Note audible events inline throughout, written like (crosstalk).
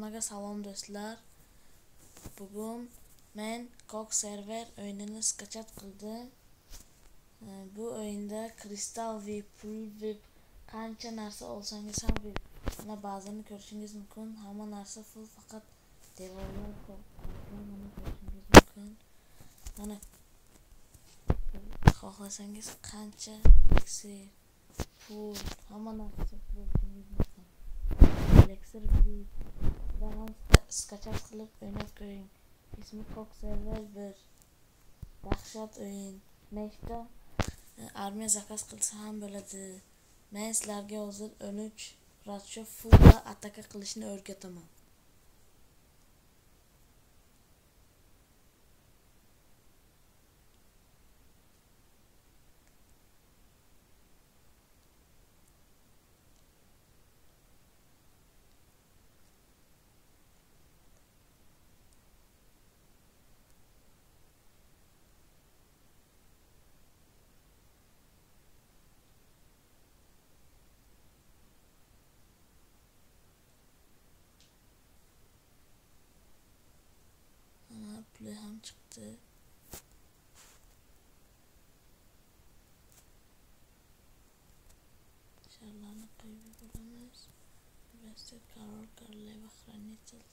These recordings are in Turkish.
Hammaga salom do'stlar. Bugun men Kok server o'yinini skachat qildim. Bu o'yinda kristal VIP, pul VIP qancha narsa olsangiz ham. Mana ba'zini ko'rishingiz mumkin. Hamma narsa full faqat devorlar mana ko'rishingiz mumkin. Mana xohlasangiz qancha iksir, pul, hamma narsa ko'rishingiz mumkin. Elixir VIP romans qaçaqçılıq oynaq oyun, ismi kokserlər bir, dahşat oyun. Nəkdə e, armiya zakaz qılsa ham belədi. Mən sizlərə hozir 13 ratio fulla ataka qilishni o'rgataman. ham chiqdi. Sharlarni qo'yib yuboramiz. Investor Karol Koroleva Хранитель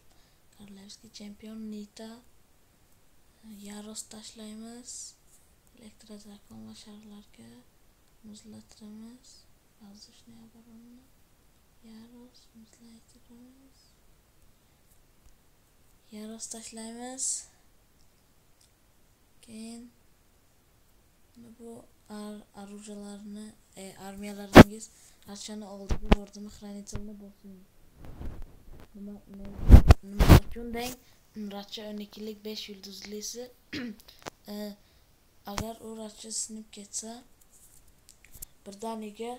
Korolevskiy chempion Nita Yaros tashlaymiz. Elektrodrakon va sharlarga muzlatiramiz. Воздушный оборона. Yaros muzlaytiramiz. Yaros tashlaymiz. Keyin bu оружияларni e, armiyalaringiz rachani oldiga bordimi хранительni bosing. Nima nima uchun deng? Racha 12lik 5 yulduzlisi (clears throat) e, agar u racha sinib ketsa birdaniga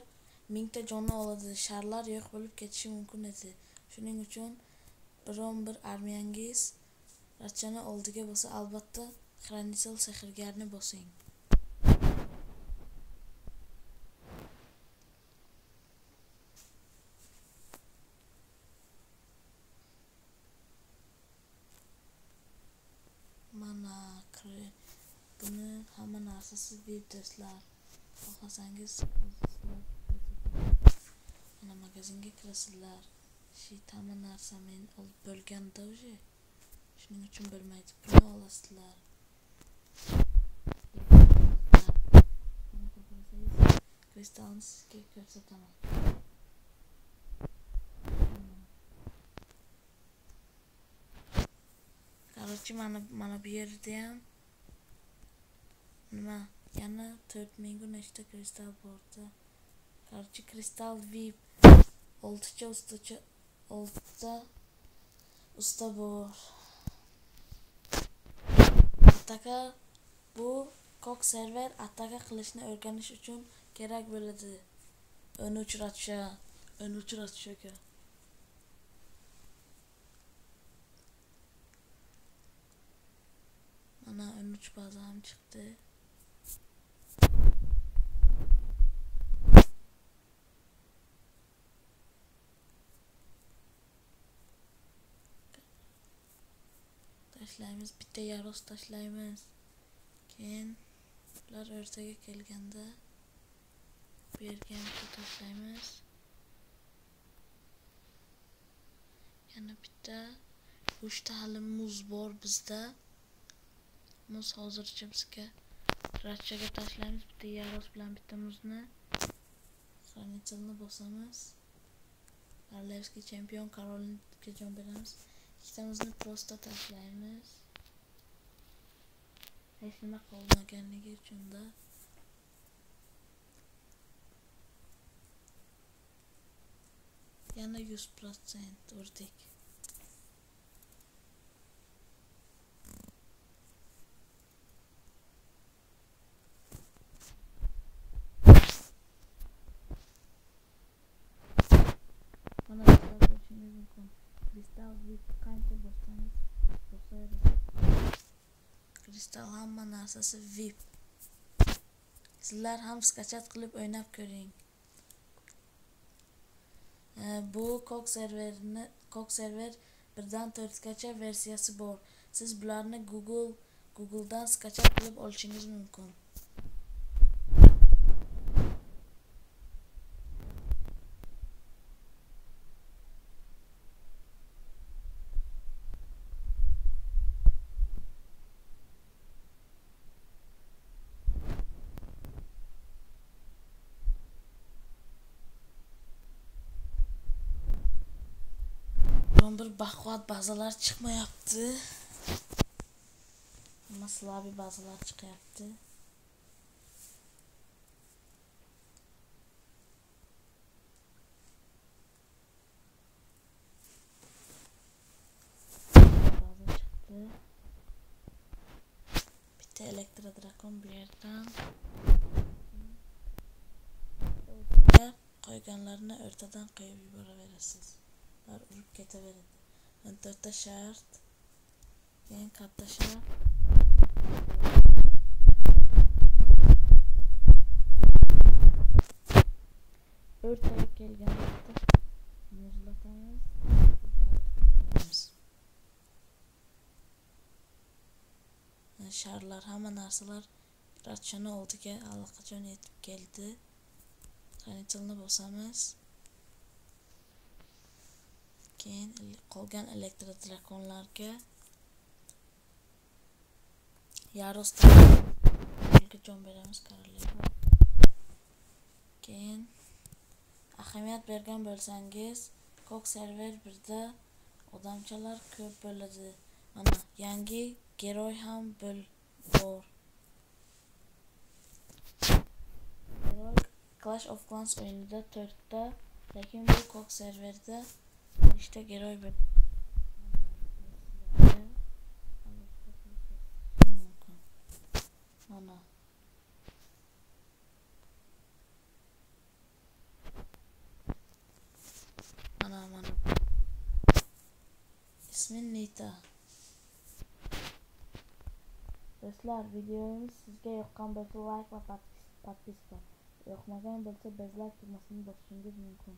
mingta jonni oladi. Sharlar yo'q bo'lib ketishi mumkin edi. Shuning uchun biron bir armiyangiz rachani oldiga bo'lsa, albatta хранитель sehrgarni bosing. Mana buni hamma narsasi deb do'stlar. Xohlasangiz mana magazinga kirasizlar. Shit hamma narsa men olib bo'lganda уже. Shuning uchun bo'lmaydi. Pulni olasizlar. Kristalni sizga ko'rsataman. Короче, mana mana bu yerda ham nima yana 4000 ga nechta kristal borda. Короче, kristal VIP 6 ta ustacha 6 ta usta bor. Ataka bu Kok server ataka qilishni o'rganish uchun kerak bo'ladi. 13 ratsha, 13 ratshaga. Mana 13 baza ham chiqdi. Tashlaymiz, bitta yaros tashlaymiz. Keyin ular o'rtaga kelganda bu yerga ham tashlaymiz. Yana bitta uchta hali muz bor bizda. Muz hozircha bizga rachaga tashlaymiz. Bitta yaroz bilan bitta muzni хранительni bosamiz. Korolevskiy chempion Karolga jon beramiz. Ikkitamizni prosta tashlaymiz. Hech nima qolmaganligi uchunda yana 100% urdik. Mana sizlar ko'rishingiz mumkin. Kristal VIP qancha bossangiz bosaverasiz. Kristal hamma narsasi VIP. Sizlar ham skachat qilib o'ynab ko'ring. Bu Kok serverini Kok server birdan to'rtgacha versiyasi bor. Siz bularni google googledan skачать qilib olishingiz mumkin bir baquvvat bazalar chiqmayapti ammo slabi bazalar chiqyapti baza chiqdi bitta elektrodrakon bu yerdan qo'yganlarni o'rtadan qo'yib yuboraverasiz ular urib ketaveradi o'n to'rtta shart keyin katta shart o'rtaga kelganda muzlatamiz sharlar hamma narsalar ratchani oldiga allaqachon yetib keldi hranitelni bosamiz keyin qolgan elektrodrakonlarga yarosga jon beramiz koroleva keyin ahamiyat bergan bo'lsangiz kok server birda odamchalar ko'p bo'ladi. Mana yangi geroy ham bo'l bor. Clash of clans o'yinida to'rtta lekin bu kok serverda beshta giroy mumkin mana mana mana ismi nita. Do'stlar videomiz sizga yoqqan bo'lsa layk va podpiska yoqmagan bo'lsa bezlak tugmasini bosishingiz mumkin